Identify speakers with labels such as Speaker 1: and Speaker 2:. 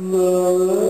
Speaker 1: mơ